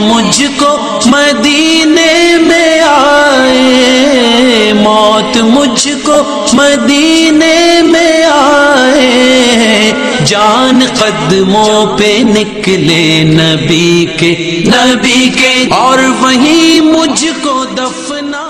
مجھ کو مدینے میں آئے۔ موت مجھ کو مدینے میں آئے۔ جان قدموں پہ نکلے نبی کے نبی کے، اور وہیں مجھ کو دفنا